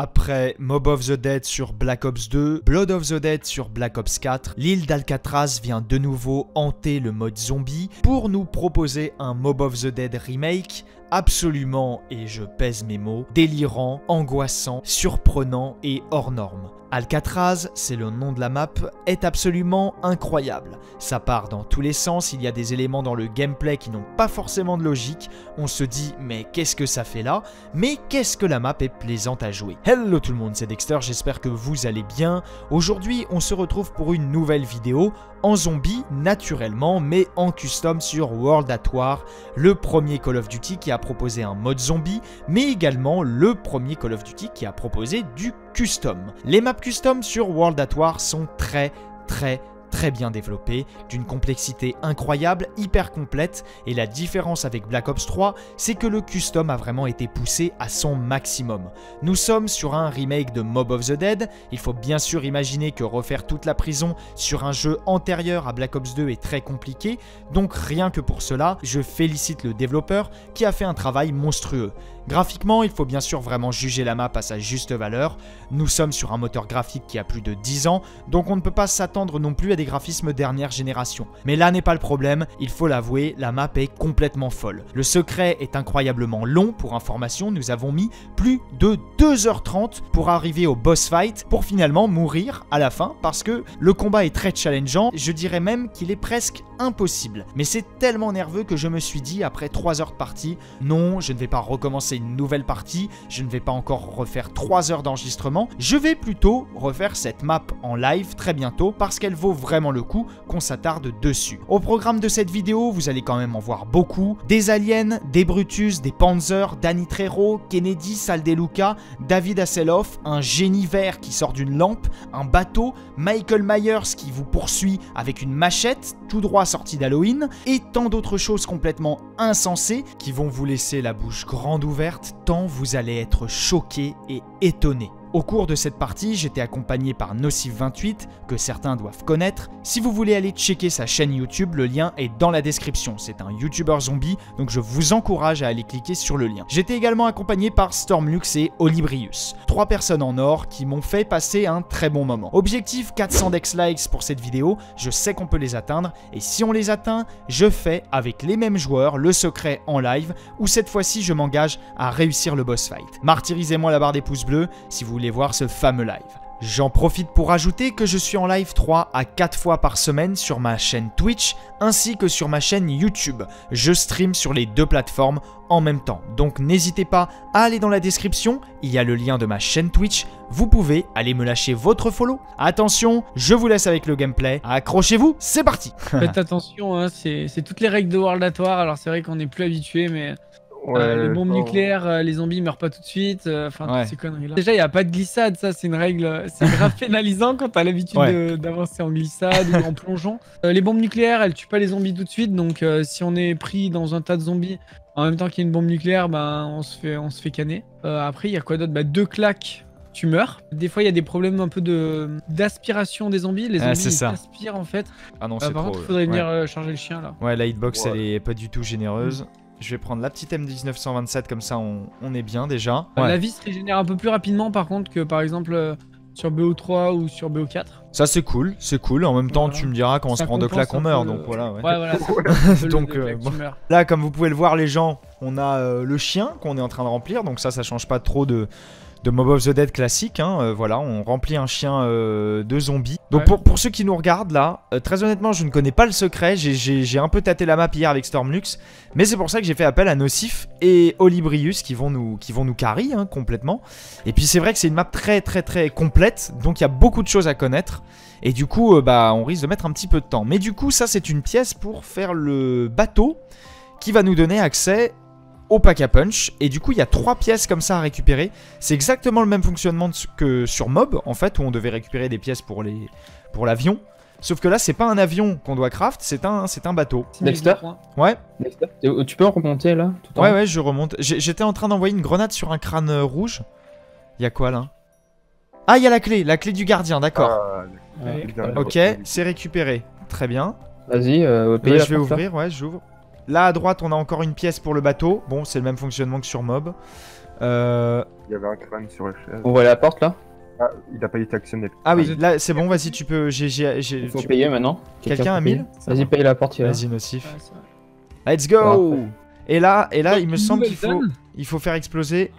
Après Mob of the Dead sur Black Ops 2, Blood of the Dead sur Black Ops 4, l'île d'Alcatraz vient de nouveau hanter le mode zombie pour nous proposer un Mob of the Dead remake absolument, et je pèse mes mots, délirant, angoissant, surprenant et hors norme. Alcatraz, c'est le nom de la map, est absolument incroyable. Ça part dans tous les sens, il y a des éléments dans le gameplay qui n'ont pas forcément de logique, on se dit mais qu'est-ce que ça fait là? Mais qu'est-ce que la map est plaisante à jouer? Hello tout le monde, c'est Dexter, j'espère que vous allez bien. Aujourd'hui on se retrouve pour une nouvelle vidéo en zombie naturellement, mais en custom sur World at War, le premier Call of Duty qui a proposé un mode zombie, mais également le premier Call of Duty qui a proposé du custom. Les maps custom sur World at War sont très très très bien développé, d'une complexité incroyable, hyper complète, et la différence avec Black Ops 3, c'est que le custom a vraiment été poussé à son maximum. Nous sommes sur un remake de Mob of the Dead, il faut bien sûr imaginer que refaire toute la prison sur un jeu antérieur à Black Ops 2 est très compliqué, donc rien que pour cela, je félicite le développeur qui a fait un travail monstrueux. Graphiquement, il faut bien sûr vraiment juger la map à sa juste valeur. Nous sommes sur un moteur graphique qui a plus de 10 ans, donc on ne peut pas s'attendre non plus à des graphismes dernière génération. Mais là n'est pas le problème, il faut l'avouer, la map est complètement folle. Le secret est incroyablement long, pour information, nous avons mis plus de 2h30 pour arriver au boss fight, pour finalement mourir à la fin, parce que le combat est très challengeant, je dirais même qu'il est presque impossible. Mais c'est tellement nerveux que je me suis dit, après 3 heures de partie, non, je ne vais pas recommencer une nouvelle partie, je ne vais pas encore refaire 3 heures d'enregistrement, je vais plutôt refaire cette map en live très bientôt, parce qu'elle vaut vraiment le coup qu'on s'attarde dessus. Au programme de cette vidéo, vous allez quand même en voir beaucoup. Des aliens, des Brutus, des Panzer, Danny Trejo, Kennedy Saldeluca, David Hasselhoff, un génie vert qui sort d'une lampe, un bateau, Michael Myers qui vous poursuit avec une machette, tout droit sorti d'Halloween, et tant d'autres choses complètement insensées qui vont vous laisser la bouche grande ouverte tant vous allez être choqué et étonné. Au cours de cette partie, j'étais accompagné par Nocive28, que certains doivent connaître. Si vous voulez aller checker sa chaîne YouTube, le lien est dans la description. C'est un YouTuber zombie, donc je vous encourage à aller cliquer sur le lien. J'étais également accompagné par Stormlux et Olibrius, trois personnes en or qui m'ont fait passer un très bon moment. Objectif 400 dex likes pour cette vidéo, je sais qu'on peut les atteindre, et si on les atteint, je fais avec les mêmes joueurs le secret en live, où cette fois-ci je m'engage à réussir le boss fight. Martyrisez-moi la barre des pouces si vous voulez voir ce fameux live. J'en profite pour ajouter que je suis en live 3 à 4 fois par semaine sur ma chaîne Twitch ainsi que sur ma chaîne YouTube. Je stream sur les deux plateformes en même temps. Donc n'hésitez pas à aller dans la description, il y a le lien de ma chaîne Twitch. Vous pouvez aller me lâcher votre follow. Attention, je vous laisse avec le gameplay. Accrochez-vous, c'est parti Faites attention, hein, c'est toutes les règles de World War. Alors c'est vrai qu'on n'est plus habitué, mais euh, les bombes nucléaires, euh, les zombies meurent pas tout de suite. euh, Enfin, toutes ces conneries-là. Déjà, il n'y a pas de glissade, ça, c'est une règle. C'est grave pénalisant quand t'as l'habitude Ouais. d'avancer en glissade ou en plongeon. Euh, les bombes nucléaires, elles tuent pas les zombies tout de suite. Donc, euh, si on est pris dans un tas de zombies en même temps qu'il y a une bombe nucléaire, ben, on se fait, on se fait canner. Euh, après, il y a quoi d'autre? Bah, Deux claques. Tu meurs. Des fois, il y a des problèmes un peu de d'aspiration des zombies. Les Ah, zombies ils ça. aspirent en fait. Ah non, Euh, c'est par trop... contre, il faudrait venir ouais. euh, charger le chien là. Ouais, la hitbox, Ouais. elle est pas du tout généreuse. Je vais prendre la petite M1927, comme ça on, on est bien déjà. Euh, Ouais. La vie se régénère un peu plus rapidement par contre que par exemple euh, sur BO3 ou sur BO4. Ça c'est cool, c'est cool. En même temps, Voilà. tu me diras quand on Ça se prend deux compense claques, on meurt. le- Donc voilà. ouais. Ouais, voilà. Donc, euh, bon. Là, comme vous pouvez le voir, les gens, on a euh, le chien qu'on est en train de remplir. Donc ça, ça change pas trop de, de Mob of the Dead classique. hein. Euh, voilà, on remplit un chien euh, de zombies. Donc Ouais. pour, pour ceux qui nous regardent là, euh, très honnêtement, je ne connais pas le secret. J'ai- un peu tâté la map hier avec Stormlux. Mais c'est pour ça que j'ai fait appel à Nocif et Olibrius qui vont nous, qui vont nous carry hein, complètement. Et puis c'est vrai que c'est une map très très très complète. Donc il y a beaucoup de choses à connaître. Et du coup, bah, on risque de mettre un petit peu de temps. Mais du coup, ça, c'est une pièce pour faire le bateau qui va nous donner accès au pack à punch. Et du coup, il y a trois pièces comme ça à récupérer. C'est exactement le même fonctionnement que sur Mob, en fait, où on devait récupérer des pièces pour les pour l'avion. Sauf que là, c'est pas un avion qu'on doit craft, c'est un, c'est un bateau. Dexter. Ouais, Dexter, tu- Tu peux remonter là tout en ouais, ouais, je remonte. J'étais en train d'envoyer une grenade sur un crâne euh, rouge. Il y a quoi là? Ah, il y a la clé, la clé du gardien, d'accord. Ah, Ouais. ok, c'est récupéré. Très bien. Vas-y, euh, je vais ouvrir, ouais, j'ouvre. Là à droite, on a encore une pièce pour le bateau. Bon, c'est le même fonctionnement que sur Mob. Euh... Il y avait un crâne sur la chaise. On voit la porte là? Ah, il a pas été actionné. Ah oui, là c'est bon, vas-y, tu peux. J'ai, Il faut tu- payer maintenant. Quelqu'un a peut payer 1000? Vas-y, paye la porte. Vas-y, Nocif. Ouais. Let's go. Et là, et là, il me semble qu'il faut, il faut faire exploser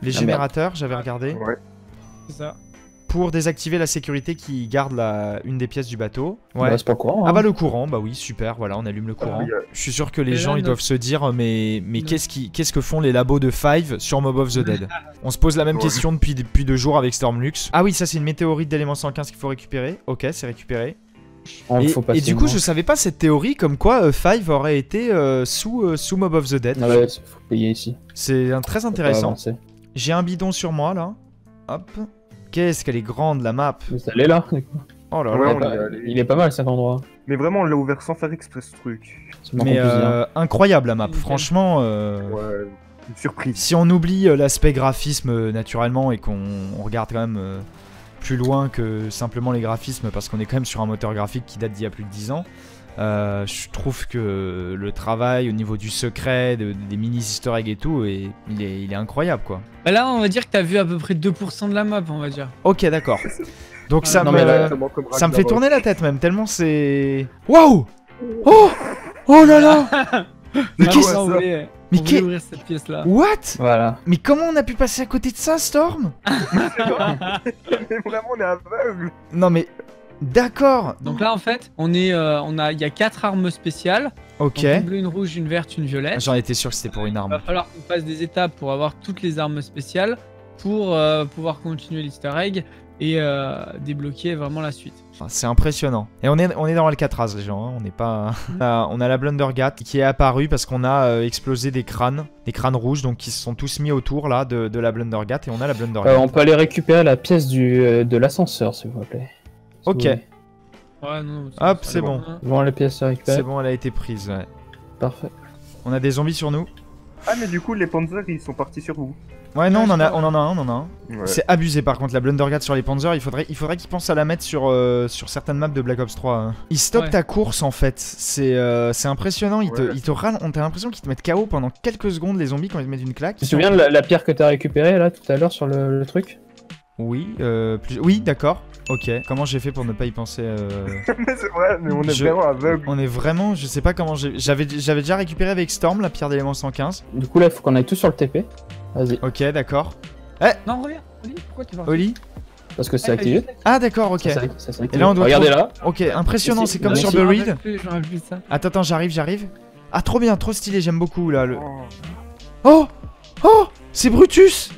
les Ah, générateurs, j'avais regardé, Ouais. C'est ça. Pour désactiver la sécurité qui garde la, une des pièces du bateau. Ouais. Bah, c'est pas le courant. Ah hein. bah le courant, bah oui, super, voilà, on allume le courant. oui, euh, Je suis sûr que les gens là, ils doivent se dire mais mais Notre- qu'est-ce qui qu'est-ce que font les labos de Five sur Mob of the Dead? On se pose la même Ouais. question depuis depuis deux jours avec Stormlux. Ah oui, ça c'est une météorite d'élément 115 qu'il faut récupérer. OK, c'est récupéré. On et, du coup, je savais pas cette théorie comme quoi euh, Five aurait été euh, sous euh, sous Mob of the Dead. Ah ouais, faut payer ici. C'est un- très intéressant. J'ai un bidon sur moi là. Hop. Qu'est-ce qu'elle est grande la map. Vous allez là du coup. Oh là Ouais, là. on est allé. il est pas mal cet endroit. Mais vraiment, on l'a ouvert sans faire exprès ce truc. Mais euh, incroyable la map. Franchement. euh, Ouais, une surprise. Si on oublie euh, l'aspect graphisme euh, naturellement et qu'on on regarde quand même euh, plus loin que simplement les graphismes parce qu'on est quand même sur un moteur graphique qui date d'il y a plus de 10 ans, euh, je trouve que le travail au niveau du secret, de- des mini easter eggs et tout, est- il, est, il est incroyable quoi. Bah là, on va dire que t'as vu à peu près 2% de la map, on va dire. Ok d'accord. Donc ça, non, me, mais là, ça me fait tourner la tête même tellement c'est... Waouh Oh Oh là là Mais Maintenant, qu'est-ce... voulait, Mais on voulait qu'est- ouvrir cette pièce-là. What Voilà. Mais comment on a pu passer à côté de ça Storm? Mais vraiment, on est aveugle. Non mais... D'accord Donc là, en fait, on est, euh, on a, il y a quatre armes spéciales. Ok. Donc, une bleue, une rouge, une verte, une violette. J'en étais sûr que c'était pour une Il arme. va falloir qu'on fasse des étapes pour avoir toutes les armes spéciales pour euh, pouvoir continuer l'easter egg et euh, débloquer vraiment la suite. C'est impressionnant. Et on est, on est dans Alcatraz, les gens. hein. On n'est pas. on a- on a la Blundergat qui est apparue parce qu'on a euh, explosé des crânes, des crânes rouges, donc qui se sont tous mis autour là de, de la Blundergat et on a la Blundergat. Euh, on peut aller récupérer la pièce du, euh, de l'ascenseur, s'il vous plaît. Ok. Ouais, non, Hop, c'est bon. Bon, les pièces à récupérer. C'est bon, elle a été prise. ouais. Parfait. On a des zombies sur nous. Ah, mais du coup, les Panzers, ils sont partis sur vous. Ouais, non, on en a, on en a un, on en a un. Ouais. C'est abusé par contre la Blundergat sur les Panzers. Il faudrait, il faudrait qu'ils pensent à la mettre sur, euh, sur certaines maps de Black Ops 3. hein. Ils stoppent Ouais. ta course en fait. C'est euh, c'est impressionnant. Ils te, Ouais. ils te râlent. On a l'impression qu'ils te mettent KO pendant quelques secondes les zombies quand ils te mettent une claque. Tu te souviens de la, la pierre que t'as récupérée là tout à l'heure sur le, le truc? Oui, euh, plus... oui, d'accord. Ok. Comment j'ai fait pour ne pas y penser euh, mais c'est vrai, mais on est Je- vraiment aveugle. On est vraiment, je sais pas comment j'ai. J'avais, j'avais déjà récupéré avec Storm la pierre d'élément 115. Du coup là, il faut qu'on aille tous sur le TP. Vas-y, Ok, d'accord. Non, reviens, Oli, pourquoi tu vas Oli. parce que c'est activé. Ah d'accord, ok. Ça, Et là, on doit Regardez trouver- là. Ok, impressionnant. C'est comme sur ça. Attends, attends, j'arrive, j'arrive. Ah, trop bien, trop stylé. J'aime beaucoup là. Le... Oh. Oh, oh, c'est Brutus.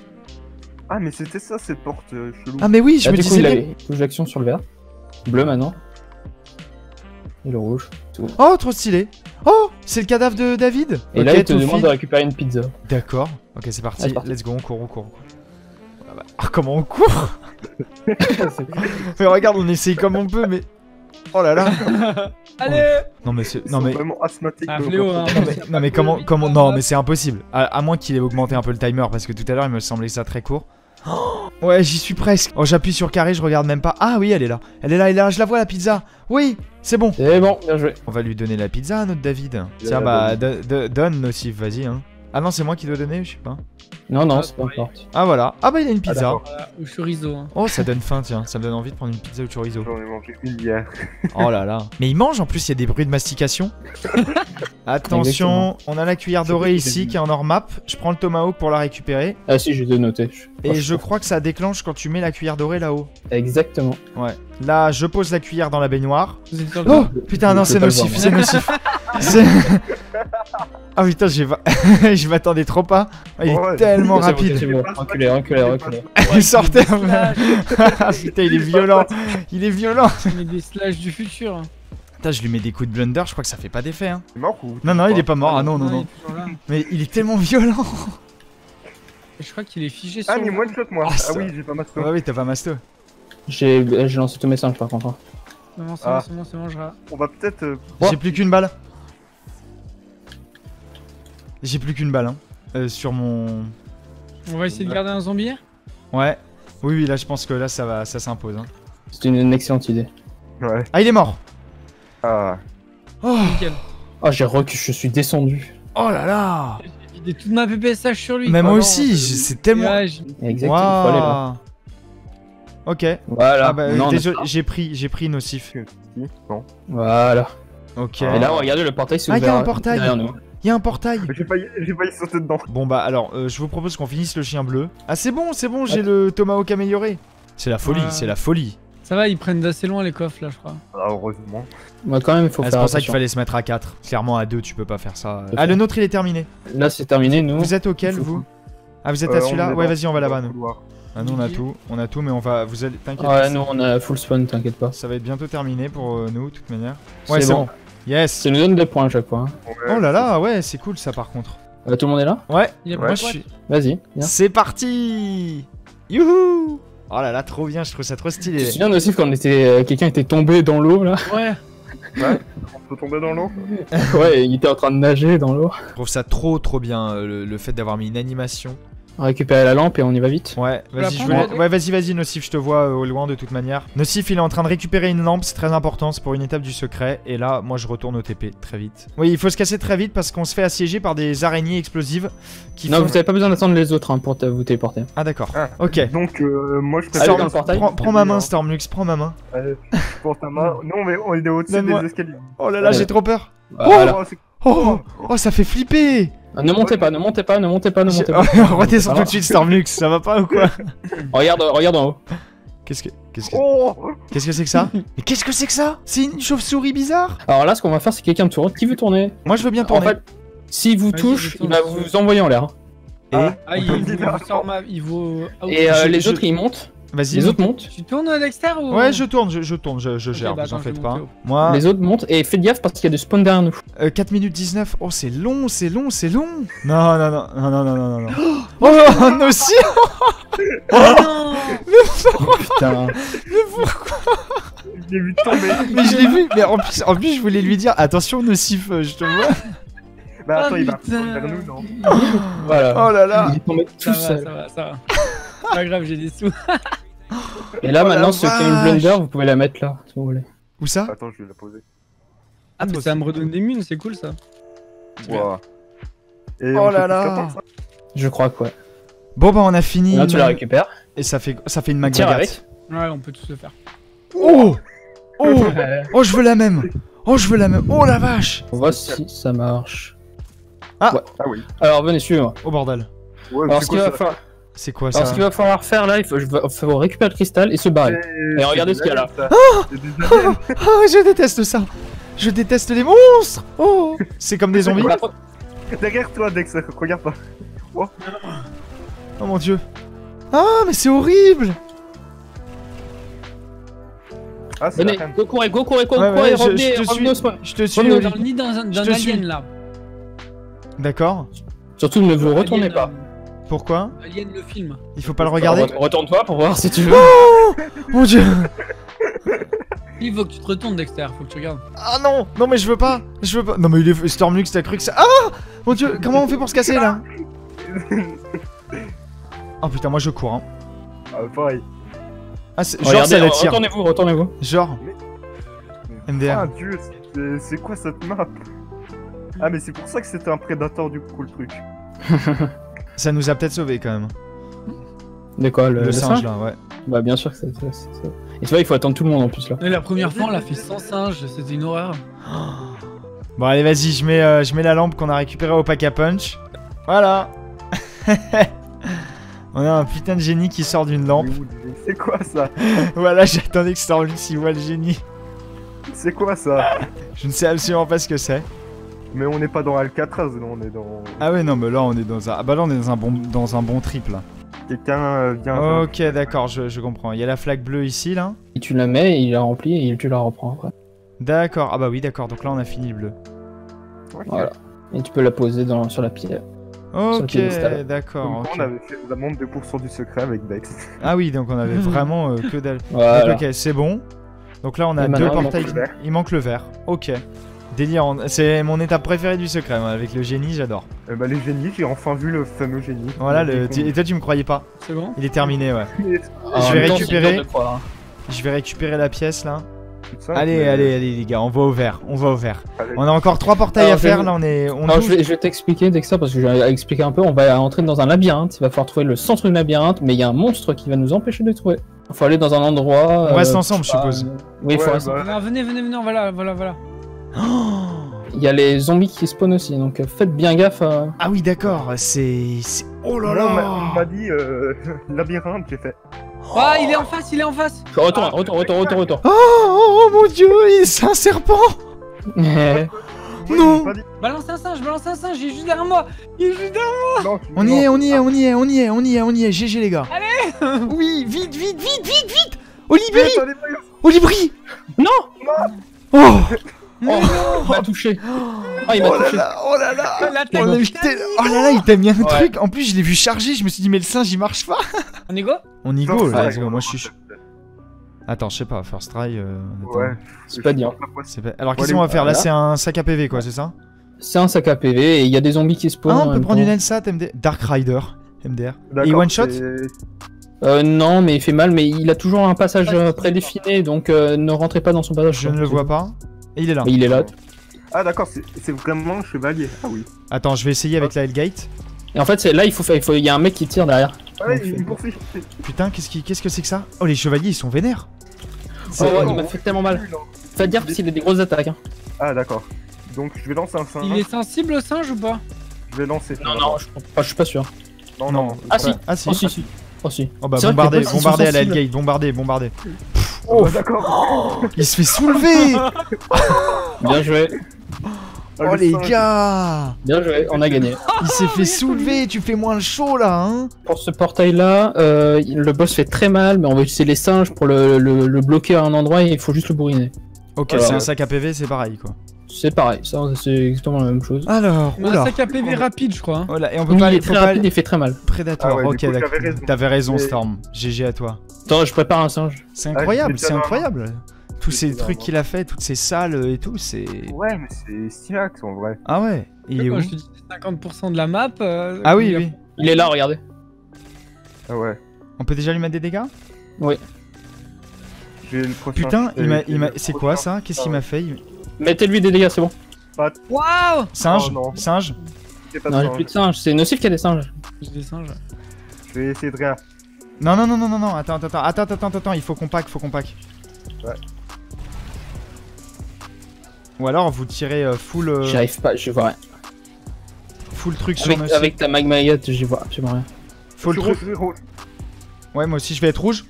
Ah, mais c'était ça, cette porte euh, chelou. Ah mais oui, je Là, me du coup, disais. il avait touche d'action sur le vert. Bleu maintenant. Et le rouge. Tout. Oh, trop stylé. Oh, c'est le cadavre de David. Et Ok, là, il te demande fit. de récupérer une pizza. D'accord. Ok, c'est parti. Ah, parti. Let's go, on court, on court. on court. Ah, bah, ah, comment on court Mais regarde, on essaye comme on peut, mais. Oh là là. Allez Non mais c'est. Ils Non sont mais. vraiment asthmatiques. Ah, donc, fléau, en hein. fait, Non mais, non mais comment, comment non mais c'est impossible à, à moins qu'il ait augmenté un peu le timer parce que tout à l'heure il me semblait ça très court Oh, ouais j'y suis presque. Oh j'appuie sur carré je regarde même pas. Ah oui elle est là. Elle est là elle est là je la vois la pizza. Oui c'est bon. C'est bon, bien joué. on va lui donner la pizza à notre David. Tiens bah do- do- donne Nocif vas-y hein ah non c'est moi qui dois donner je sais pas Non, non, Ah, c'est pas parti. ah voilà ah bah il a une pizza Ou chorizo. hein. oh ça donne faim tiens ça me donne envie de prendre une pizza au chorizo J'en ai mangé une hier. oh là là mais il mange en plus il y a des bruits de mastication attention on a la cuillère Je dorée ici qui est en hors map je prends le tomahawk pour la récupérer Ah si, j'ai deux notés. Et je crois que ça déclenche quand tu mets la cuillère dorée là-haut. Exactement. Ouais. Là, je pose la cuillère dans la baignoire. Oh Putain, non, Je c'est nocif, c'est nocif. Ah putain, je m'attendais trop pas. Ah, Il est Ouais. tellement rapide. c'est bon. Reculez, reculez, reculez. Il sortait. Ah, putain, il est violent. Il est violent. mais des slash du futur. hein. Putain, je lui mets des coups de blunder, je crois que ça fait pas d'effet. Hein. C'est mort ou Non, non, il est pas mort. Ah non, non, il non. est. Mais il est tellement violent. Je crois qu'il est figé sur. Ah, mais moi de shot, moi. Ah, Ah, oui, j'ai pas masto. Ouais, oui, t'as pas masto. J'ai j'ai lancé tout message par contre. hein. Non, non, c'est Ah. bon, c'est bon, c'est bon, je On va peut-être. euh, J'ai plus qu'une balle. J'ai plus qu'une balle. Hein. Euh, sur mon. On va essayer de garder un zombie Ouais. Oui, oui, là, je pense que là, ça va, ça s'impose. Hein. C'est une, une excellente idée. Ouais. Ah, il est mort. Ah. Oh, Nickel. Oh, j'ai recu, je suis descendu. oh là là. J'ai toute ma PPSH sur lui. Mais quoi. moi aussi, c'est- je- c'est tellement. Ouais, j'ai- Exactement, faut aller là. Ok. Voilà. Ah bah, j'ai pris, j'ai pris nocif. Non. Voilà. Ok. Et là, regardez, le portail Ah, il y a un portail. Il y a un portail. J'ai failli, j'ai failli sauter dedans. Bon bah alors, euh, je vous propose qu'on finisse le chien bleu. Ah c'est bon, c'est bon, j'ai le tomahawk amélioré. C'est la folie, Ouais. c'est la folie. Ça va, ils prennent d'assez loin les coffres là, je crois. Ah, heureusement. Moi, quand même, il faut Ah, c'est pour ça qu'il fallait se mettre à 4. Clairement à 2 tu peux pas faire ça. Ah le nôtre il est terminé. Là, c'est terminé, nous. Vous êtes auquel vous fou. Ah vous êtes Euh, à celui-là Ouais vas-y on va là-bas nous. Ah nous on a tout, on a tout mais on va... Vous allez... T'inquiète Ouais, pas, nous, on a full spawn, t'inquiète pas. ça va être bientôt terminé pour euh, nous de toute manière. Ouais C'est c'est bon. bon. Yes Ça nous donne des points à chaque fois. Ouais. Oh là là, ouais c'est cool ça par contre. Euh, tout le monde est là Ouais, Il je de suis... Vas-y, viens. C'est parti Youhou Oh là là trop bien, je trouve ça trop Tu te stylé. souviens aussi quand on était, euh, quelqu'un était tombé dans l'eau là Ouais. On peut tomber dans l'eau. Ouais, il était en train de nager dans l'eau. Je trouve ça trop trop bien euh, le, le fait d'avoir mis une animation. On récupère la lampe et on y va vite. Ouais, vas-y, je voulais- ouais, vas-y, vas-y, Nocif, je te vois euh, au loin de toute manière. Nocif, il est en train de récupérer une lampe, c'est très important, c'est pour une étape du secret. Et là, moi, je retourne au TP très vite. Oui, il faut se casser très vite parce qu'on se fait assiéger par des araignées explosives qui Non, font- vous avez pas besoin d'attendre les autres hein, pour vous téléporter. Ah d'accord. Ah. Ok. Donc, euh, moi je Allez, préfère. dans le portail. Prends, prends ma main, Stormlux, prends ma main. Allez, pour ta main. Non, mais on est au-dessus des escaliers. Oh là là, j'ai trop peur. Voilà. Oh, c'est- Oh, oh, ça fait flipper. Ah, Ne montez pas, ne montez pas, ne montez pas, ne montez pas. Redescends tout de suite, Stormlux, ça va pas ou quoi Regarde, regarde en haut. Qu'est-ce que, qu'est-ce que, Oh qu'est-ce que c'est que ça Mais qu'est-ce que c'est que ça? C'est une chauve-souris bizarre? Alors là, ce qu'on va faire, c'est que quelqu'un tourne. Qui veut tourner Moi, je veux bien En tourner. fait, s'il vous touche, il va vous envoyer en l'air. Et Ah, il, il vous sort ma. Il vous. Ah, Et euh, les autres, ils montent. Vas-y. Les autres montent. Tu tournes Dexter ou Ouais, je tourne, je, je tourne, je, gère, bah vous en faites pas. haut. Moi, Les autres montent. Et faites gaffe parce qu'il y a des spawns derrière nous. euh, 4 minutes 19. Oh, c'est long, c'est long, c'est long. Non, non, non, non, non, non, non, non. non. Oh, non, aussi non Putain. Je l'ai vu tomber. Mais je l'ai vu, mais en plus, en plus, je voulais lui dire attention, nocif, euh, je te vois. Bah, Ah, attends, il va putain. vers nous, non voilà. Oh là là. Il est tombé Ça tout va, seul. ça va, ça va. Pas grave, j'ai des sous. Et là, Oh maintenant, ceux qui ont une blender, vous pouvez la mettre là, si vous voulez. Où ça? Attends, je vais la poser. Ah, mais ça me redonne des munes, c'est cool ça. Wow. Et Oh là là. Je crois que ouais. Bon, bah, on a fini. Et là, tu la récupères. Et ça fait, ça fait une avec. Ouais, on peut tous le faire. Oh Oh Ouais. Oh, je veux la même. Oh, je veux la même. Oh la vache. On voit si ça marche. Ah oui. Alors, venez, suivez-moi. Oh bordel. Ouais, Alors, ce qu'il va, falloir... C'est quoi Alors, ça ce qu'il va falloir faire là, il faut, je récupérer le cristal et se barrer. Et regardez ce qu'il y a là. aliens. Oh, je déteste ça. Je déteste les monstres. Oh. C'est comme des zombies. Derrière toi, Dex, regarde pas. Oh mon dieu. Ah, mais c'est horrible. Ah, c'est Venez, go courir, go courir, go Ouais, ouais, courir, je- revenez, je te revenez suis. au spawn. Je te suis. Revenez Dans le nid d'un d'un Je te suis. alien là. D'accord. Surtout, ne vous retournez pas. Pourquoi Alien le film. Il faut pas le regarder. Re- Retourne-toi pour voir si tu veux. Oh Mon dieu. Il faut que tu te retournes Dexter, faut que tu regardes. Ah non Non mais je veux pas Je veux pas Non mais il est Stormlux t'as cru que ça Ah Mon dieu Comment on fait pour se casser là Oh putain moi je cours hein Ah, pareil. Ah c'est- genre Regardez, ça la re- tire Retournez-vous, retournez-vous. Genre MDR Ah, Dieu, c'est- c'est quoi cette map? Ah, mais c'est pour ça que c'était un prédateur du coup, le truc. Ça nous a peut-être sauvé quand même. De quoi, le, Le, le singe singe là ouais. Bah, bien sûr que c'est c'est- c'est- Et tu vois, il faut attendre tout le monde en plus là. Et la première fois, on l'a fait sans singe, c'était une horreur. Bon allez vas-y je mets, euh, je mets la lampe qu'on a récupérée au pack à punch. Voilà. On a un putain de génie qui sort d'une lampe. C'est quoi ça Voilà j'attendais que Stormlux il voit le génie. C'est quoi ça Je ne sais absolument pas ce que c'est Mais on n'est pas dans Alcatraz, là, on est dans. Ah ouais non mais là on est dans un Ah bah là on est dans un bon, dans un bon triple Quelqu'un euh, vient. Ok, d'accord, je, je comprends. Il y a la flaque bleue ici, là. Et tu la mets, il la remplit et tu la reprends après. D'accord. Ah bah oui, d'accord. Donc là, on a fini le bleu. Voilà. Et tu peux la poser dans, sur la pierre. Ok, d'accord. Comme ok. quoi, on avait fait la montre 2% du secret avec Dex. Ah oui, donc on avait vraiment euh, que dalle. Voilà. Donc, ok, c'est bon. Donc là, on a deux portails. manque le vert. Il manque le vert. Ok. Délire. C'est mon étape préférée du secret. moi, Avec le génie, j'adore. Euh, bah, les génies, j'ai enfin vu le fameux génie. Voilà, Il le... est et toi, tu me croyais pas. C'est bon Il est terminé, ouais. Je vais c'est récupérer. hein. Je vais récupérer la pièce, là. plus de 5. Allez, allez, allez, les gars, on va au vert. On va au vert. Allez. On a encore trois portails Alors, à faire. je- Là, on est. On Alors, je vais, je vais t'expliquer, Dexter, parce que je vais expliquer un peu. On va entrer dans un labyrinthe. Il va falloir trouver le centre du labyrinthe, mais il y a un monstre qui va nous empêcher de le trouver. Il faut aller dans un endroit. On reste euh, ensemble, je suppose. euh, Oui, il faut Ouais, rester. bah, Alors, venez, venez, venez, voilà, voilà, voilà. Il y a les zombies qui spawnent aussi, donc euh, faites bien gaffe. euh. Ah oui, d'accord. C'est. c'est- Oh là Moi, on m'a- là. on m'a dit euh, labyrinthe, j'ai fait. Ah, il est en face, il est en face. Retour, retour, retour, retour, retour. Oh, oh, oh, mon dieu, il- c'est un serpent. Moi, Non. Balance un singe, balance un singe, il est juste derrière moi. Il est juste derrière Non, je- On y est, on y est, on y est, on y est, on y est, on y est. GG les gars. Allez. Oui, vite, vite, vite, vite, vite. Olibri. Olibri. Non Oh. Oh, il m'a touché. Ah, il m'a Oh là touché. là, oh là là. La Oh là, oh là là, il t'a mis un Ouais. truc. En plus, je l'ai vu charger. Je me suis dit, mais le singe, il marche pas. On est go? On y go, là, vrai, let's go. Moi, je suis. Attends, je sais pas. First try. euh. Ouais. C'est pas pas- Alors, qu'est-ce qu'on va faire là. C'est un sac à PV, quoi, c'est ça? C'est un sac à PV et il y a des zombies qui Ah, spawnent. en on peut prendre temps. une LSAT, MD. Dark Rider, MDR. Et one shot Euh, non, mais il fait mal, mais il a toujours un passage euh, prédéfini, donc euh, ne rentrez pas dans son passage. Je ne le vois pas. Et il est là. Il est là. Ah, d'accord, c'est vraiment un chevalier. Ah oui. Attends, je vais essayer avec la Hellgate. Et en fait, c'est là, il faut faire, il faut, il y a un mec qui tire derrière. Ah, ouais, Donc, il poursuit. Putain, qu'est-ce qui- qu'est-ce que c'est que ça? Oh, les chevaliers, ils sont vénères. Oh, ouais, il m'a fait tellement mal. Faites gaffe parce qu'il a des grosses attaques. Hein. Ah, d'accord. Donc, je vais lancer un singe. Il est sensible au singe ou pas? Je vais lancer. Non, non, je, pas, je suis pas sûr. Non, Non. non. Ah si, Ah si. oh si, si. Oh si. Oh bah sont bombarder à la. Hellgate, bombarder, bombarder. Oh, d'accord. Il se fait soulever Bien joué, Oh le les singe. gars bien joué, on a gagné. Il s'est fait soulever, tu fais moins le show là, hein Pour ce portail-là, euh, le boss fait très mal, mais on va utiliser les singes pour le, le- le bloquer à un endroit et il faut juste le bourriner. Ok, c'est un sac à PV, c'est pareil quoi. C'est pareil, ça c'est exactement la même chose. Alors, On a un sac à PV rapide, je crois. hein. Voilà, et on peut Oui, pas il aller est faut très rapide aller- et fait très mal. Predator, Ah ouais, ok, d'accord. T'avais raison, Storm. GG à toi. Attends, je prépare un singe. C'est Ah, incroyable, c'est incroyable. Tous ces trucs qu'il a fait, toutes ces salles et tout, c'est. Ouais, mais c'est Stylax en vrai. Ah ouais, il est où je te dis 50% de la map. euh, Ah oui, oui. Il est là, regardez. Ah ouais. On peut déjà lui mettre des dégâts? Prochain. Putain, il m'a, j'ai il m'a, le c'est quoi ça? Qu'est-ce qu'il m'a fait? Mettez-lui des dégâts, c'est bon. Waouh Singe Oh, non. Singe J'ai pas de Non, j'ai singe. plus de singes. C'est nocif qu'il y a des singes. J'ai des singes. Je vais essayer de rien. Non, non, non, non, non, non, attends, attends, attends, attends, attends, attends, il faut qu'on pack, faut qu'on pack. Ouais. Ou alors vous tirez euh, full, euh, J'arrive pas, je vois rien. full truc sur Avec, nos avec ta magmayette, j'y vois absolument rien. Full truc. rouge. Ouais, moi aussi je vais être rouge.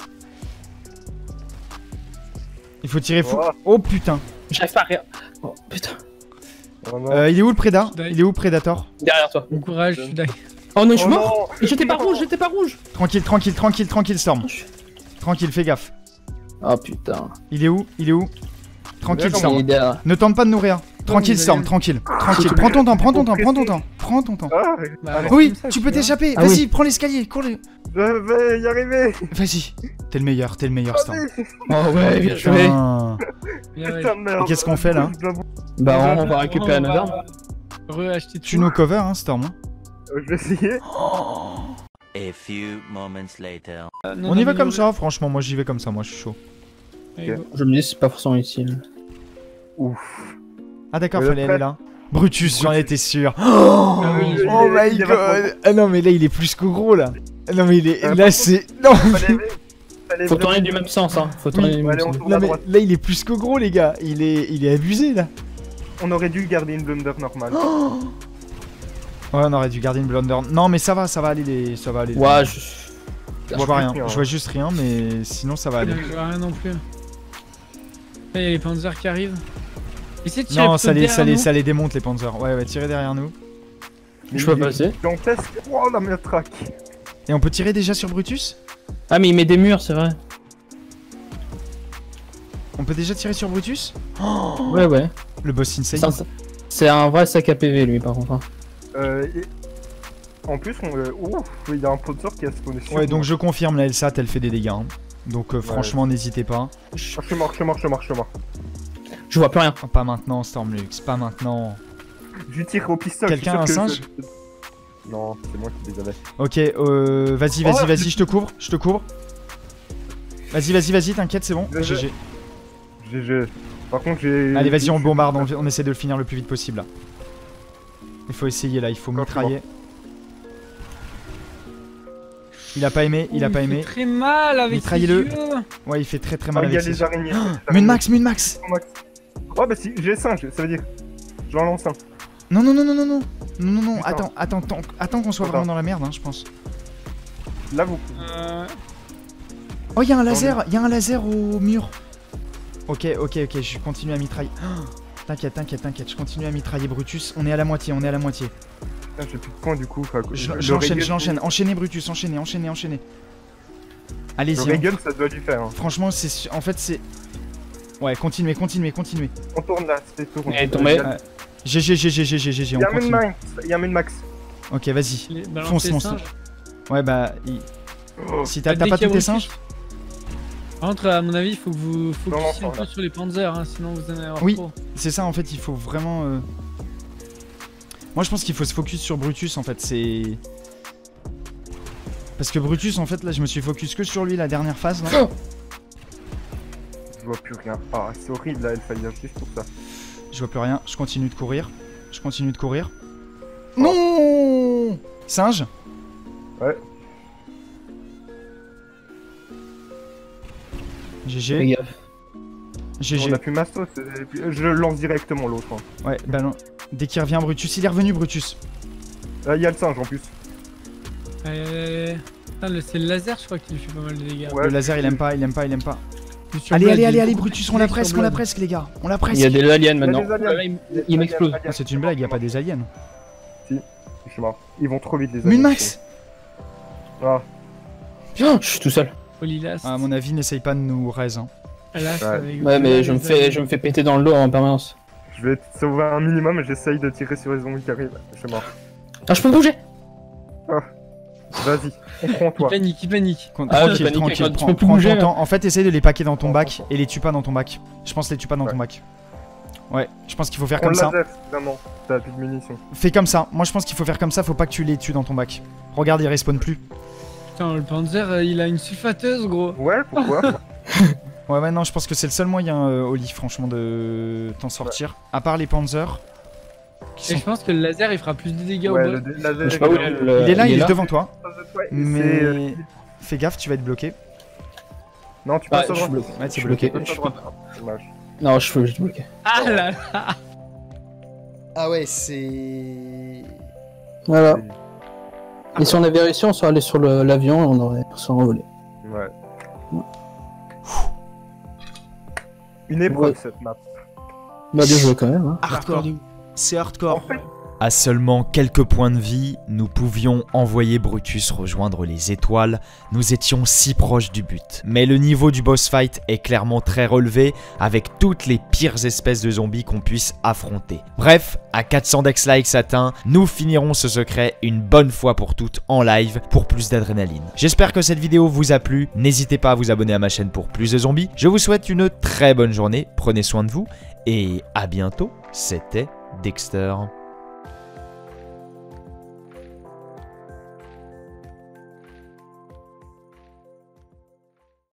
Il faut tirer full. Oh. Oh putain. J'arrive pas à rien. Oh putain. Oh. Euh, il est où le die. Il est où le prédateur Derrière toi. Bon courage, je suis. Oh non, je suis Oh mort J'étais pas rouge, j'étais pas rouge Tranquille, tranquille, tranquille, tranquille, Storm. Tranquille, fais gaffe. Oh putain. Il est où? Il est où? Tranquille, Storm. Ne tente pas de nourrir. Tranquille, Storm, tranquille. Tranquille. Prends ton temps, prends ton temps, prends ton temps. Prends ton temps. Ah, Oui, tu peux t'échapper. Ah Vas-y, prends l'escalier, cours les. je vais y arriver. Vas-y. T'es le meilleur, t'es le meilleur, Storm. Oh ouais, bien joué. Putain. Merde. Qu'est-ce qu'on fait, là Bah on va récupérer nos armes. Tu nous cover, hein, Storm. Euh, Je vais essayer. A few moments later. Euh, non, On y non, va comme ça, franchement, moi j'y vais comme ça, moi je suis chaud. Je me dis c'est pas forcément utile. Ouf. Ah d'accord, fallait aller là. Brutus, j'en étais sûr. Ah oui, Oh my god Ah non mais là il est plus qu'au gros là Ah Non mais il est... Euh, Là c'est... Non Faut tourner du même sens, hein. Faut tourner Oui. du même Allez, sens. à mais là il est plus qu'au gros les gars Il est, il est abusé là On aurait dû garder une blunder normale. Ouais on aurait dû garder une blunder. Non mais ça va, ça va aller les... Ça va aller les- Ouais, je... Je vois rien, rien. je vois juste rien mais sinon ça va aller. Je vois rien non plus. Il y a les panzers qui arrivent. Essayez de tirer Non ça les, ça, derrière les, ça les démonte les panzers. Ouais ouais, tirez derrière nous. Je peux passer. Gigantesque. Oh la matraque. Et on peut tirer déjà sur Brutus? Ah mais il met des murs, c'est vrai. On peut déjà tirer sur Brutus? Ouais, ouais. Le boss insane. C'est un- C'est un vrai sac à PV lui par contre. Euh, et- En plus, on, euh, ouf, il y a un sponsor qui a spawné sur Ouais donc je confirme la LSAT elle fait des dégâts. hein. Donc euh, franchement n'hésitez pas. Ah, Je suis mort, je suis mort, je suis mort, je suis mort. Je vois plus rien. Oh, pas maintenant Stormlux, pas maintenant. Je tire au pistolet. Quelqu'un a un singe je- Non, c'est moi qui avais. Ok, euh, vas-y, vas-y, Oh, vas-y, je te couvre, je te couvre. Vas-y, vas-y, vas-y, t'inquiète, c'est bon. Je- GG. J'ai- Par contre, j'ai. Allez, vas-y, on le bombarde, on, on essaie de le finir le plus vite possible là. Il faut essayer là, il faut mitrailler. Il a pas aimé, il a Oh, pas fait aime. très mal avec ses Mitraillez-le. yeux. Ouais, il fait très très Ah, mal il y a avec ses... araignées. Munmax, Munmax Max. Oh, bah si, j'ai 5, ça veut dire. J'en lance un. Non, non, non, non, non, non Non, non, non, attends, attends, attends, attends qu'on soit Attends. vraiment dans la merde, hein, je pense. Là, vous. Euh, Oh, il y a un laser, il y a un laser au mur. Ok, ok, ok, je continue à mitrailler. Oh, T'inquiète, t'inquiète, t'inquiète, je continue à mitrailler Brutus. On est à la moitié, on est à la moitié. Putain, j'ai plus de points du coup. Enfin, Je le je l'enchaîne, Regen- je l'enchaîne. Enchaînez Brutus, enchaînez, enchaînez, enchaînez. Le Allez-y. hein. Regen, ça doit lui faire. Hein. Franchement, c'est en fait c'est Ouais, continuez, continuez, continuez. On tourne là, c'est tourne. Elle est tombée. GG GG GG GG, Il on y a un continue. il y a un max. OK, vas-y. Fonce, singes. Ouais, bah il- Oh, si t'as pas tous tes singes Par contre, à mon avis, il faut que vous focussiez un peu sur les panzers, hein, sinon vous en allez avoir Oui. trop. C'est ça en fait, il faut vraiment euh, Moi, je pense qu'il faut se focus sur Brutus en fait, c'est parce que Brutus en fait là, je me suis focus que sur lui la dernière phase là. Je vois plus rien. Ah, c'est horrible là, Elfire, juste pour ça. Je vois plus rien, je continue de courir. Je continue de courir. Non Singe? Ouais. GG. GG. On a plus Masto, c'est- je lance directement l'autre. hein. Ouais, bah non. Dès qu'il revient Brutus, il est revenu Brutus. Ah, il y a le singe en plus. Euh... C'est le laser, je crois, qui lui fait pas mal de dégâts. Ouais. Le laser, il aime pas, il aime pas, il aime pas. Allez, allez, il allez, est allez, Brutus, on l'a presque, on l'a presque, les gars. On l'a presque. Il y a des aliens Il maintenant. il- il m'explose. Ah, c'est une blague, y a pas des aliens. Je suis mort. Ils vont trop vite les aliens. Munmax Ah, Putain, je suis tout seul. Polylas. À mon avis, n'essaye pas de nous raise. Hein. Ouais. avec Ouais, mais je me fais, je me fais péter dans le dos en permanence. je vais te sauver un minimum et j'essaye de tirer sur les zombies qui arrivent. Je suis mort. Ah, je peux bouger Vas-y, on prend Il toi. panique, il panique. Ah, tranquille, j'ai paniqué tranquille, quand tu prends, peux prends bouger, ton là. temps. En fait, essaye de les paquer dans ton bac et les tue pas dans ton bac. Je pense les tue pas dans ton bac. Ouais, je pense qu'il faut faire Prends comme ça. laser, évidemment. T'as plus de munitions. Fais comme ça. Moi, je pense qu'il faut faire comme ça. Faut pas que tu les tues dans ton bac. Regarde, il respawn plus. Putain, le Panzer, euh, il a une sulfateuse, gros. Ouais, pourquoi Ouais, ouais, non, je pense que c'est le seul moyen, euh, Oli, franchement, de t'en sortir. À part les Panzers. Qui Et sont... je pense que le laser, il fera plus de dégâts Ouais, au le boss. dé- laser. Je sais pas où il est, le- Il est là, il est là. devant toi. Ouais, et Mais c'est, euh, fais gaffe, tu vas être bloqué. Non, tu Ah, passes à je suis bloqué. Ouais, Je t'es suis bloqué. bloqué. Je. Ah, Dommage. Non, je suis je suis bloqué. Ah là là Ah ouais, c'est. Voilà. Et si on avait réussi, on serait allé sur l'avion et on aurait on envolé. Ouais. Une épreuve Ouais. cette map. Bah, bien joué quand même. Hein. Hardcore. C'est En hardcore. fait, À seulement quelques points de vie, nous pouvions envoyer Brutus rejoindre les étoiles. Nous étions si proches du but. Mais le niveau du boss fight est clairement très relevé, avec toutes les pires espèces de zombies qu'on puisse affronter. Bref, à 400 dex likes atteints, nous finirons ce secret une bonne fois pour toutes en live pour plus d'adrénaline. J'espère que cette vidéo vous a plu. N'hésitez pas à vous abonner à ma chaîne pour plus de zombies. Je vous souhaite une très bonne journée. Prenez soin de vous et à bientôt. C'était Dexter.